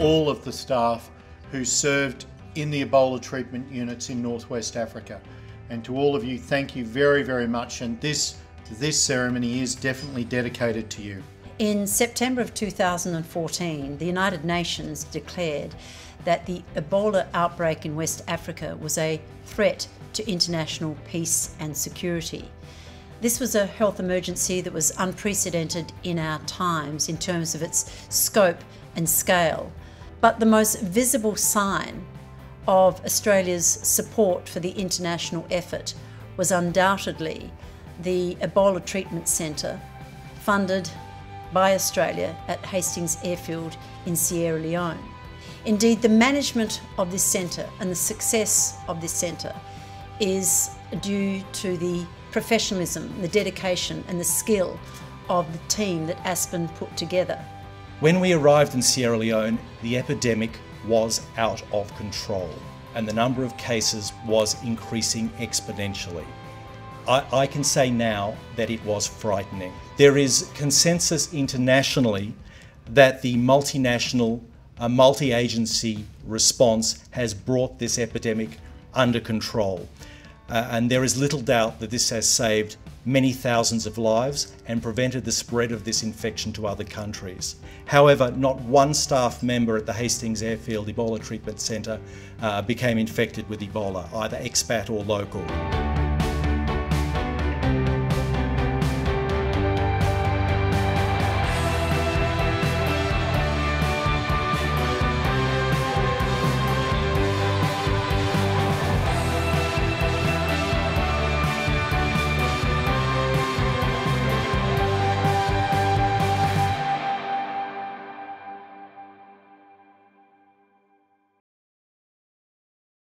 all of the staff who served in the Ebola treatment units in Northwest Africa. And to all of you, thank you very, very much. And this, this ceremony is definitely dedicated to you. In September of 2014, the United Nations declared that the Ebola outbreak in West Africa was a threat to international peace and security. This was a health emergency that was unprecedented in our times in terms of its scope and scale. But the most visible sign of Australia's support for the international effort was undoubtedly the Ebola Treatment Centre, funded by Australia at Hastings Airfield in Sierra Leone. Indeed, the management of this centre and the success of this centre is due to the professionalism, the dedication, and the skill of the team that Aspen put together. When we arrived in Sierra Leone, the epidemic was out of control and the number of cases was increasing exponentially. I, I, can say now that it was frightening. There is consensus internationally that the multinational, uh, multi agency response has brought this epidemic under control. Uh, and there is little doubt that this has saved many thousands of lives and prevented the spread of this infection to other countries. However, not one staff member at the Hastings Airfield Ebola Treatment Centre uh, became infected with Ebola, either expat or local.